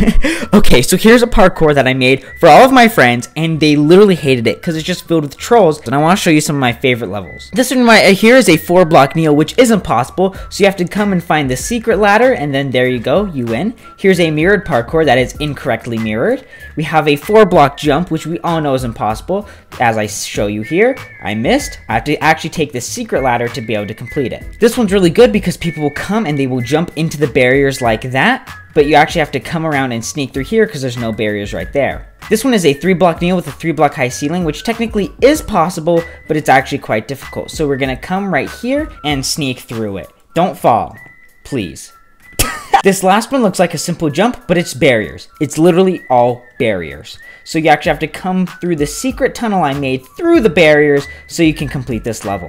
okay, so here's a parkour that I made for all of my friends, and they literally hated it because it's just filled with trolls. And I want to show you some of my favorite levels. This one right uh, here is a four block Neo, which is impossible. So you have to come and find the secret ladder, and then there you go, you win. Here's a mirrored parkour that is incorrectly mirrored. We have a four block jump, which we all know is impossible. As I show you here, I missed. I have to actually take the secret ladder to be able to complete it. This one's really good because people will come and they will jump into the barriers like that but you actually have to come around and sneak through here because there's no barriers right there. This one is a 3 block Neo with a 3 block high ceiling, which technically is possible, but it's actually quite difficult. So we're going to come right here and sneak through it. Don't fall, please. this last one looks like a simple jump, but it's barriers. It's literally all barriers. So you actually have to come through the secret tunnel I made through the barriers so you can complete this level.